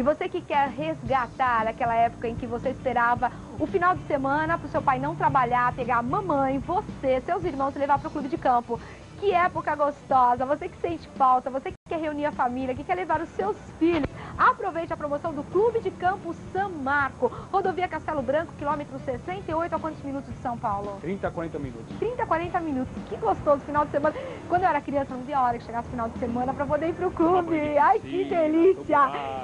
E você que quer resgatar aquela época em que você esperava o final de semana para o seu pai não trabalhar, pegar a mamãe, você, seus irmãos e levar para o clube de campo. Que época gostosa, você que sente falta, você que quer reunir a família, que quer levar os seus filhos. Aproveite a promoção do Clube de Campo São Marco. Rodovia Castelo Branco, quilômetro 68, a quantos minutos de São Paulo? 30 a 40 minutos. 30 a 40 minutos. Que gostoso final de semana. Quando eu era criança, não via a hora que chegasse o final de semana para poder ir pro clube. Ai, que delícia!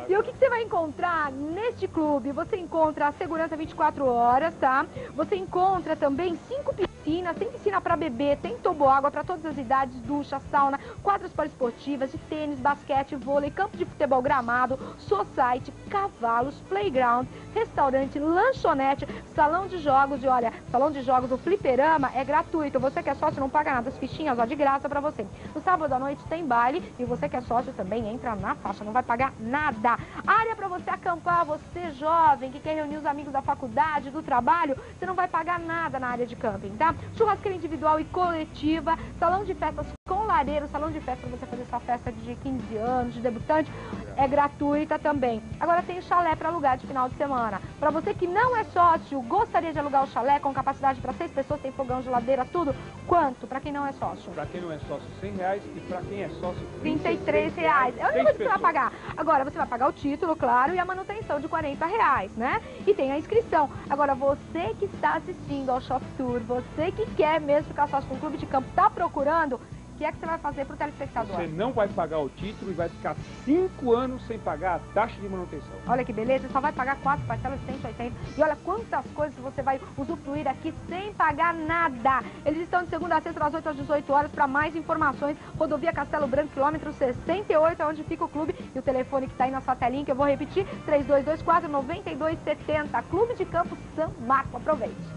E o que, que você vai encontrar neste clube? Você encontra a segurança 24 horas, tá? Você encontra também cinco piscinas, tem piscina para bebê, tem toboágua para todas as idades, ducha, sauna, quadras poliesportivas de tênis, basquete, vôlei, campo de futebol gramado, society, cavalos, playground, restaurante, lanchonete, salão de jogos e olha, salão de jogos, o fliperama é gratuito. Você que é sócio não paga nada, as fichinhas ó, de graça para você. No sábado à noite tem baile e você que é sócio também entra na faixa, não vai pagar nada. Área para você acampar, você jovem que quer reunir os amigos da faculdade, do trabalho, você não vai pagar nada na área de camping, tá? Churrasqueira individual e coletiva, salão de festas com lareiro, salão de festa para você fazer sua festa de 15 anos, de debutante, é gratuita também. Agora tem chalé para alugar de final de semana. Para você que não é sócio, gostaria de alugar o chalé com capacidade para seis pessoas, tem fogão, geladeira, tudo, quanto? Para quem não é sócio? Para quem não é sócio, 100 reais e para quem é sócio, 33 reais. É o único que você vai pagar. Agora, você vai pagar o título, claro, e a manutenção de 40 reais, né? E tem a inscrição. Agora, você que está assistindo ao Shop Tour, você que quer mesmo ficar sócio com o clube de campo, está procurando, o que é que você vai fazer para o telespectador? Você não vai pagar o título e vai ficar cinco anos sem pagar a taxa de manutenção. Olha que beleza, só vai pagar quatro parcelas de 180. E olha quantas coisas você vai usufruir aqui sem pagar nada. Eles estão de segunda a sexta, das 8 às 18 horas. Para mais informações, rodovia Castelo Branco, quilômetro 68, é onde fica o clube. E o telefone que está aí na sua telinha, que eu vou repetir, 3224-9270. Clube de Campo São Marco. Aproveite.